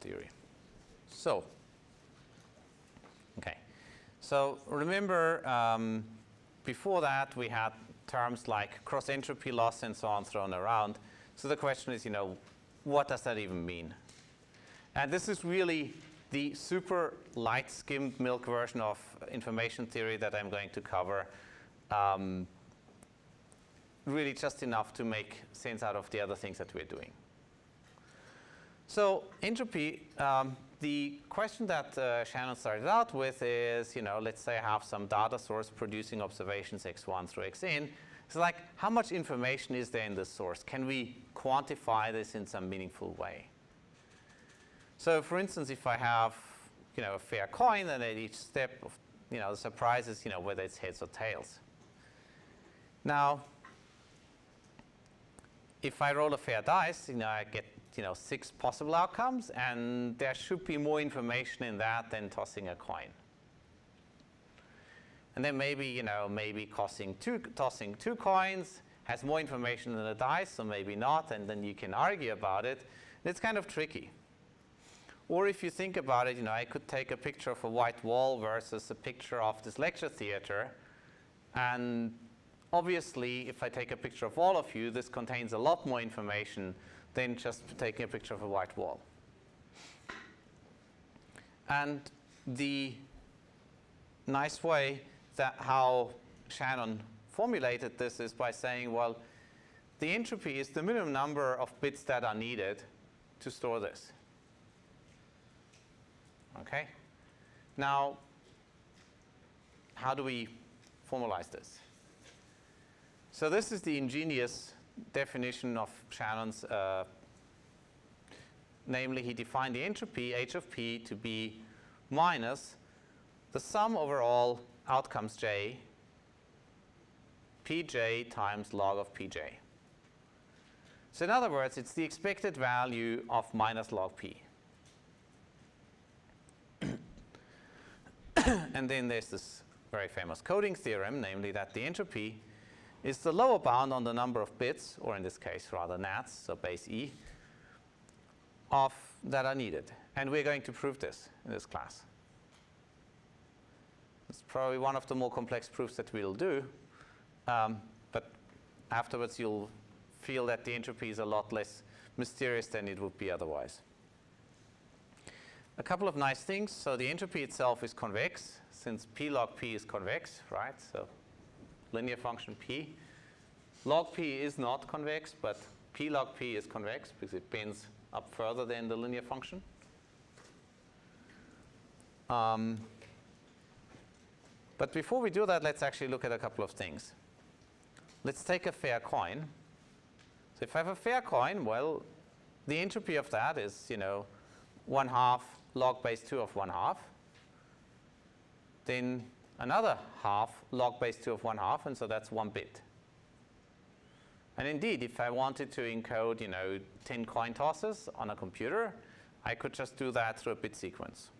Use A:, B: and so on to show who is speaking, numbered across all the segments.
A: theory. So, okay. So remember, um, before that we had terms like cross entropy loss and so on thrown around. So the question is, you know, what does that even mean? And this is really the super light skimmed milk version of information theory that I'm going to cover. Um, really just enough to make sense out of the other things that we're doing. So entropy, um, the question that uh, Shannon started out with is, you know, let's say I have some data source producing observations x1 through xn. It's like, how much information is there in this source? Can we quantify this in some meaningful way? So for instance, if I have, you know, a fair coin, then at each step, of, you know, the surprise is, you know, whether it's heads or tails. Now, if I roll a fair dice, you know, I get you know, six possible outcomes, and there should be more information in that than tossing a coin. And then maybe, you know, maybe tossing two, tossing two coins has more information than a dice, or maybe not, and then you can argue about it. It's kind of tricky. Or if you think about it, you know, I could take a picture of a white wall versus a picture of this lecture theater, and obviously, if I take a picture of all of you, this contains a lot more information than just taking a picture of a white wall. And the nice way that how Shannon formulated this is by saying, well, the entropy is the minimum number of bits that are needed to store this. Okay? Now, how do we formalize this? So this is the ingenious definition of Shannon's, uh, namely he defined the entropy, h of p, to be minus the sum over all outcomes j, pj times log of pj. So in other words, it's the expected value of minus log p. and then there's this very famous coding theorem, namely that the entropy is the lower bound on the number of bits, or in this case rather nats, so base E, of that are needed. And we're going to prove this in this class. It's probably one of the more complex proofs that we'll do, um, but afterwards you'll feel that the entropy is a lot less mysterious than it would be otherwise. A couple of nice things. So the entropy itself is convex, since p log p is convex, right? So linear function p. Log p is not convex, but p log p is convex because it bends up further than the linear function. Um, but before we do that, let's actually look at a couple of things. Let's take a fair coin. So if I have a fair coin, well, the entropy of that is, you know, 1 half log base 2 of 1 half. Then another half log base 2 of 1 half, and so that's 1 bit. And indeed, if I wanted to encode, you know, 10 coin tosses on a computer, I could just do that through a bit sequence.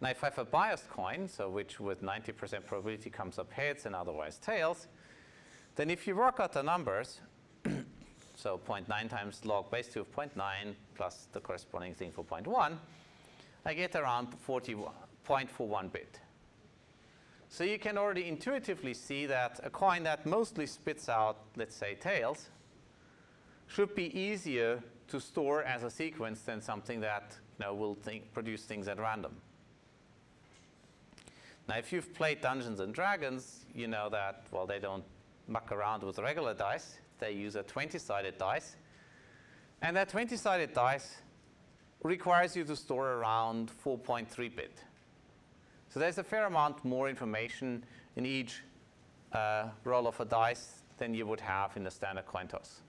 A: Now, if I have a biased coin, so which with 90% probability comes up heads and otherwise tails, then if you work out the numbers, so 0.9 times log base 2 of 0.9 plus the corresponding thing for 0.1, I get around 41, 0.41 bit. So you can already intuitively see that a coin that mostly spits out, let's say, tails, should be easier to store as a sequence than something that you know, will think, produce things at random. Now, if you've played Dungeons and Dragons, you know that, well, they don't muck around with regular dice. They use a 20-sided dice. And that 20-sided dice requires you to store around 4.3 bit. So there's a fair amount more information in each uh, roll of a dice than you would have in a standard coin toss.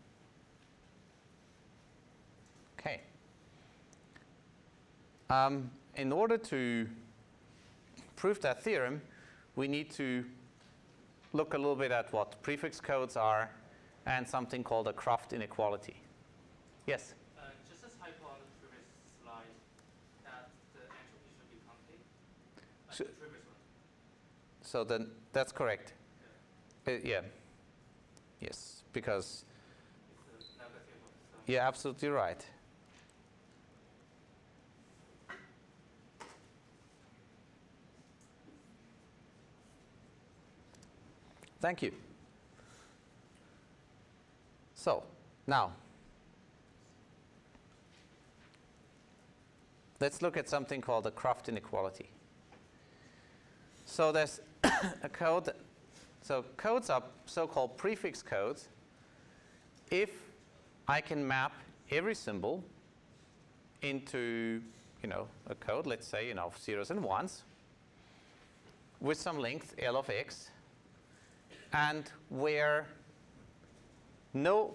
A: Okay. Um, in order to prove that theorem, we need to look a little bit at what prefix codes are and something called a Kraft inequality. Yes? so then that's correct. Uh, yeah. Yes, because. You're absolutely right. Thank you. So, now, let's look at something called the Kraft inequality. So there's a code, so codes are so-called prefix codes if I can map every symbol into, you know, a code, let's say, you know, zeros and ones, with some length L of x, and where no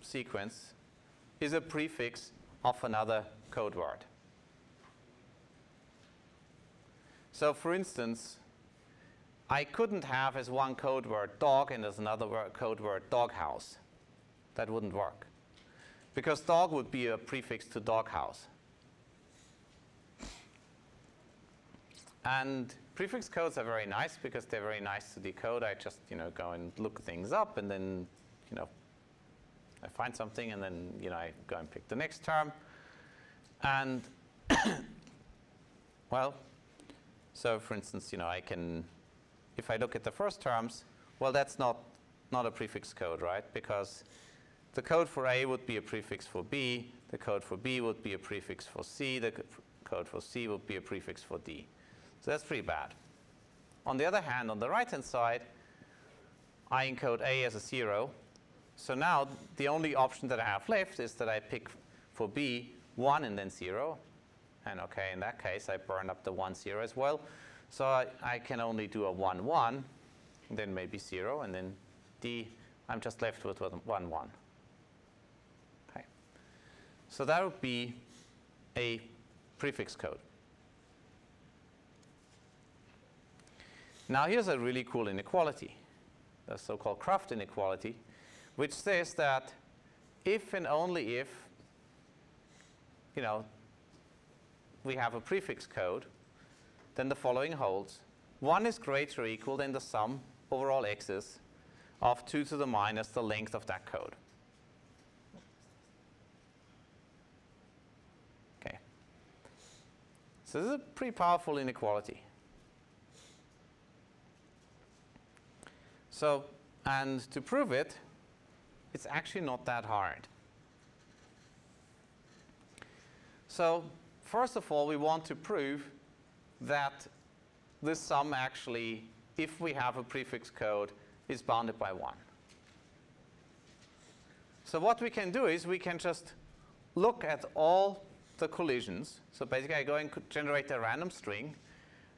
A: sequence is a prefix of another code word. So for instance, I couldn't have as one code word dog and as another word, code word doghouse. That wouldn't work. Because dog would be a prefix to doghouse. And prefix codes are very nice because they're very nice to decode. I just, you know, go and look things up and then, you know, I find something and then, you know, I go and pick the next term. And, well, so for instance, you know, I can, if I look at the first terms, well, that's not, not a prefix code, right? Because the code for A would be a prefix for B, the code for B would be a prefix for C, the code for C would be a prefix for D. So that's pretty bad. On the other hand, on the right-hand side, I encode A as a 0. So now the only option that I have left is that I pick for B 1 and then 0. And OK, in that case, I burn up the 1, 0 as well. So I, I can only do a 1, 1, then maybe 0, and then D, I'm just left with 1, 1. Okay. So that would be a prefix code. Now here's a really cool inequality, the so-called Kraft inequality, which says that if and only if, you know, we have a prefix code, then the following holds. 1 is greater or equal than the sum over all x's of 2 to the minus the length of that code. Okay. So this is a pretty powerful inequality. So, and to prove it, it's actually not that hard. So, first of all, we want to prove that this sum actually, if we have a prefix code, is bounded by 1. So what we can do is we can just look at all the collisions. So basically I go and generate a random string,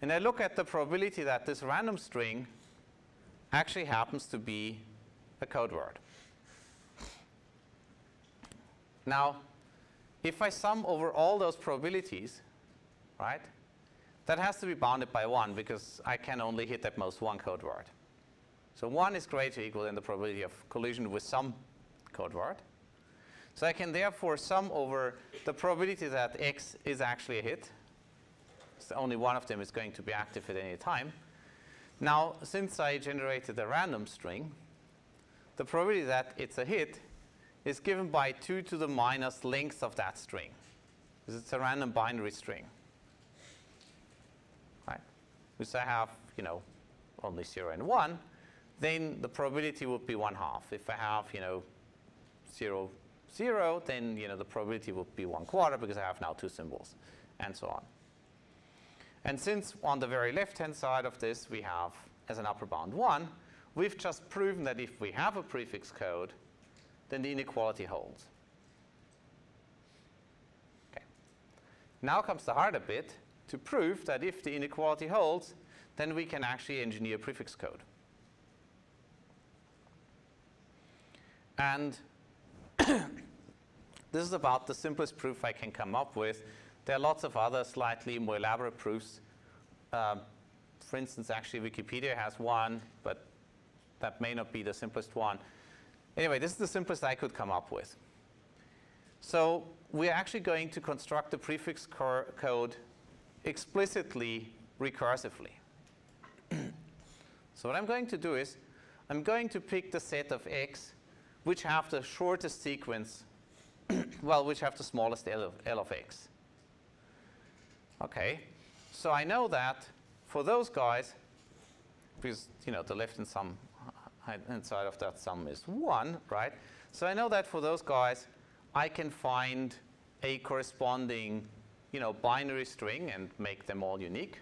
A: and I look at the probability that this random string actually happens to be a code word. Now, if I sum over all those probabilities, right, that has to be bounded by 1 because I can only hit at most one code word. So 1 is greater or equal than the probability of collision with some code word. So I can therefore sum over the probability that x is actually a hit. So only one of them is going to be active at any time. Now, since I generated a random string, the probability that it's a hit is given by 2 to the minus length of that string. Because it's a random binary string. Because I have, you know, only 0 and 1, then the probability would be 1 half. If I have, you know, 0, 0, then, you know, the probability would be 1 quarter because I have now two symbols, and so on. And since on the very left-hand side of this we have as an upper bound 1, we've just proven that if we have a prefix code, then the inequality holds. Okay. Now comes the harder bit to prove that if the inequality holds, then we can actually engineer prefix code. And this is about the simplest proof I can come up with there are lots of other slightly more elaborate proofs. Um, for instance, actually Wikipedia has one, but that may not be the simplest one. Anyway, this is the simplest I could come up with. So we're actually going to construct the prefix code explicitly recursively. so what I'm going to do is I'm going to pick the set of x which have the shortest sequence, well, which have the smallest L of, L of x. Okay, so I know that for those guys, because you know the left and sum inside of that sum is 1, right? So I know that for those guys, I can find a corresponding you know, binary string and make them all unique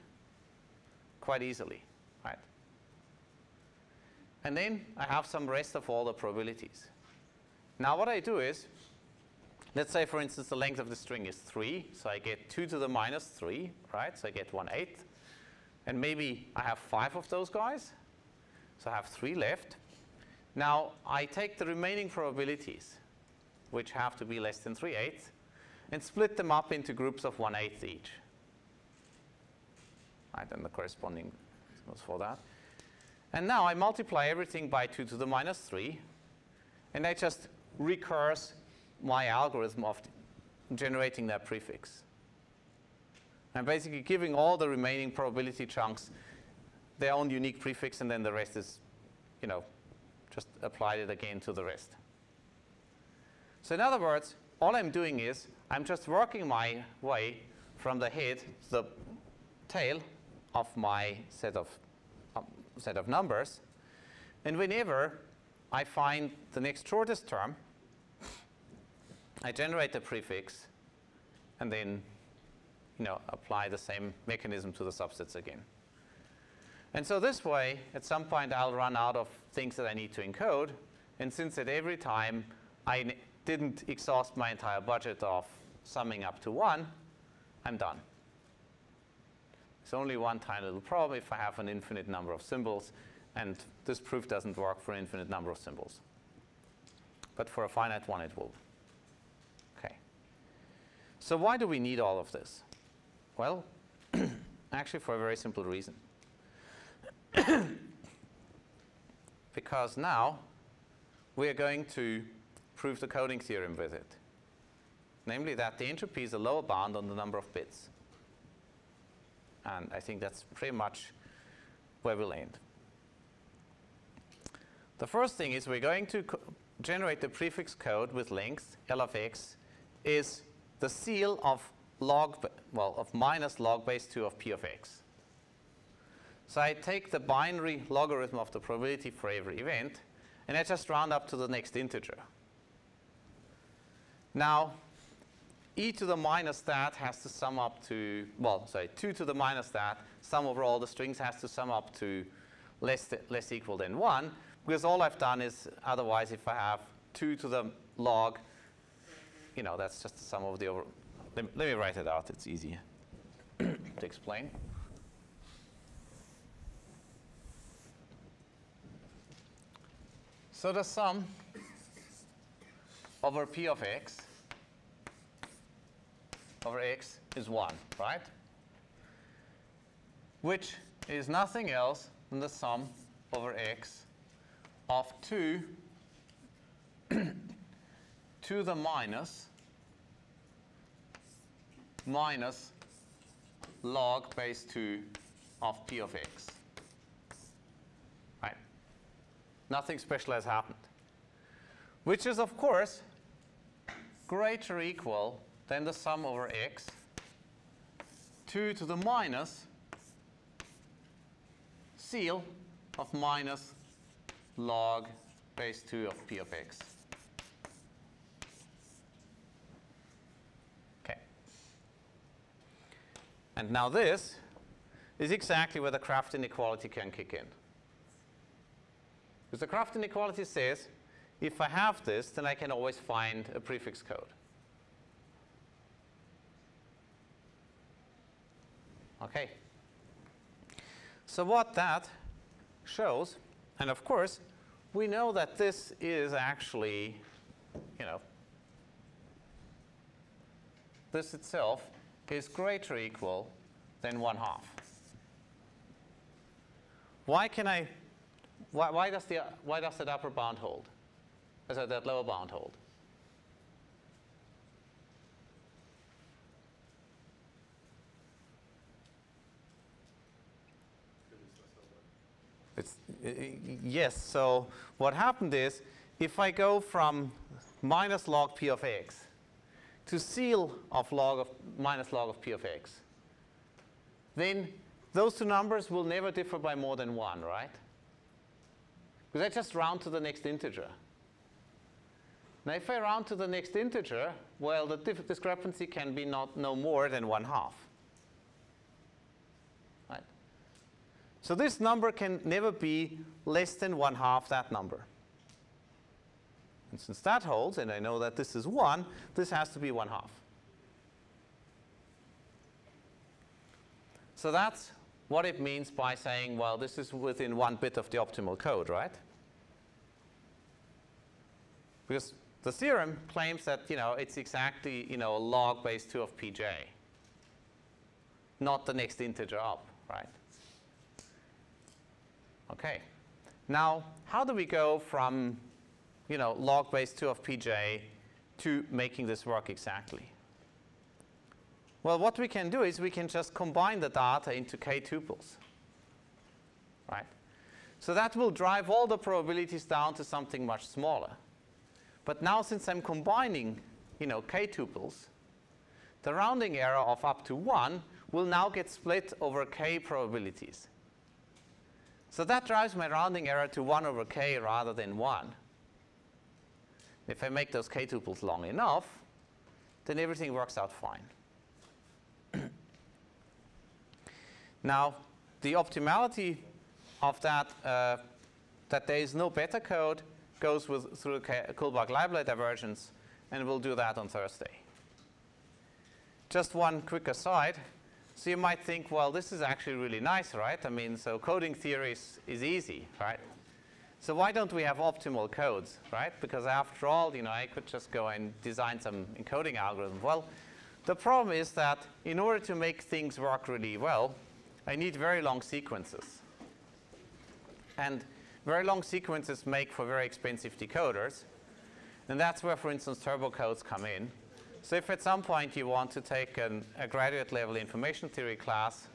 A: quite easily, right? And then I have some rest of all the probabilities. Now what I do is, let's say for instance the length of the string is 3, so I get 2 to the minus 3, right? So I get 1 eighth. And maybe I have 5 of those guys, so I have 3 left. Now I take the remaining probabilities, which have to be less than 3 eighths, and split them up into groups of 1 8 each. Right, and the corresponding was for that. And now I multiply everything by 2 to the minus 3, and I just recurse my algorithm of generating that prefix. I'm basically giving all the remaining probability chunks their own unique prefix, and then the rest is, you know, just apply it again to the rest. So in other words, all I'm doing is I'm just working my way from the head to the tail of my set of, um, set of numbers. And whenever I find the next shortest term, I generate the prefix and then you know, apply the same mechanism to the subsets again. And so this way, at some point, I'll run out of things that I need to encode. And since at every time I didn't exhaust my entire budget of summing up to 1, I'm done. It's only one tiny little problem if I have an infinite number of symbols, and this proof doesn't work for an infinite number of symbols. But for a finite one, it will. Okay. So why do we need all of this? Well, actually for a very simple reason. because now we are going to prove the coding theorem with it. Namely that the entropy is a lower bound on the number of bits. And I think that's pretty much where we'll end. The first thing is we're going to generate the prefix code with length, L of x, is the ceil of log, well, of minus log base 2 of p of x. So I take the binary logarithm of the probability for every event, and I just round up to the next integer. Now, e to the minus that has to sum up to, well, sorry, 2 to the minus that, sum over all the strings has to sum up to less, less equal than 1, because all I've done is, otherwise, if I have 2 to the log, you know, that's just the sum of the over. Let me, let me write it out, it's easier to explain. So the sum over p of x over x is 1, right? Which is nothing else than the sum over x of 2 to the minus minus log base 2 of p of x. Right? Nothing special has happened which is, of course, greater or equal than the sum over x 2 to the minus ceil of minus log base 2 of p of x. Okay. And now this is exactly where the Kraft inequality can kick in. Because the Kraft inequality says if I have this, then I can always find a prefix code. Okay. So what that shows, and of course, we know that this is actually, you know, this itself is greater equal than 1 half. Why can I, why, why, does the, why does that upper bound hold? so that lower bound hold. It's, yes, so what happened is if I go from minus log p of x to ceil of log of minus log of p of x, then those two numbers will never differ by more than 1, right? Because I just round to the next integer. Now if I round to the next integer, well, the discrepancy can be not no more than 1 half. So this number can never be less than 1 half that number. And since that holds, and I know that this is 1, this has to be 1 half. So that's what it means by saying, well, this is within one bit of the optimal code, right? Because the theorem claims that, you know, it's exactly, you know, log base 2 of pj, not the next integer up, right? Okay. Now, how do we go from, you know, log base 2 of pj to making this work exactly? Well, what we can do is we can just combine the data into k tuples, right? So that will drive all the probabilities down to something much smaller. But now since I'm combining, you know, k tuples, the rounding error of up to 1 will now get split over k probabilities. So that drives my rounding error to 1 over k rather than 1. If I make those k tuples long enough, then everything works out fine. now, the optimality of that, uh, that there is no better code goes with, through Kullback-Leibler divergence, and we'll do that on Thursday. Just one quick aside. So you might think, well, this is actually really nice, right? I mean, so coding theory is, is easy, right? So why don't we have optimal codes, right? Because after all, you know, I could just go and design some encoding algorithm. Well, the problem is that in order to make things work really well, I need very long sequences. And very long sequences make for very expensive decoders. And that's where, for instance, turbo codes come in. So if at some point you want to take an, a graduate level information theory class,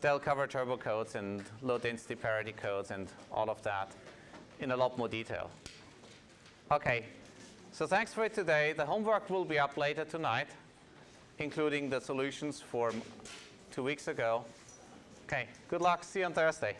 A: they'll cover turbo codes and low density parity codes and all of that in a lot more detail. Okay, so thanks for it today. The homework will be up later tonight, including the solutions for two weeks ago. Okay, good luck. See you on Thursday.